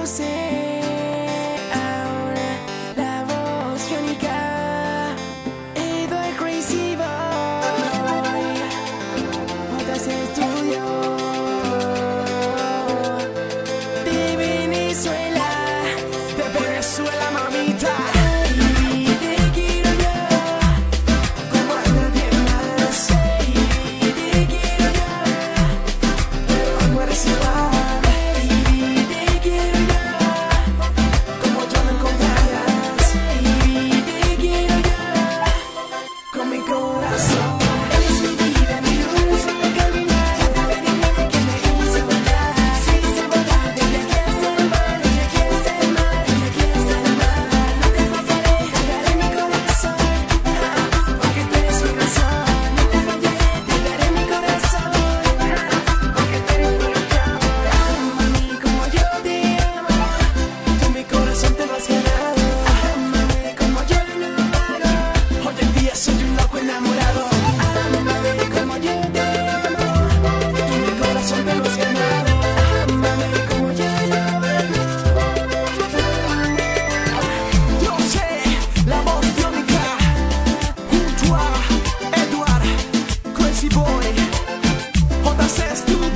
eu sei. last two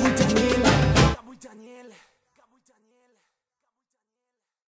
Abuja.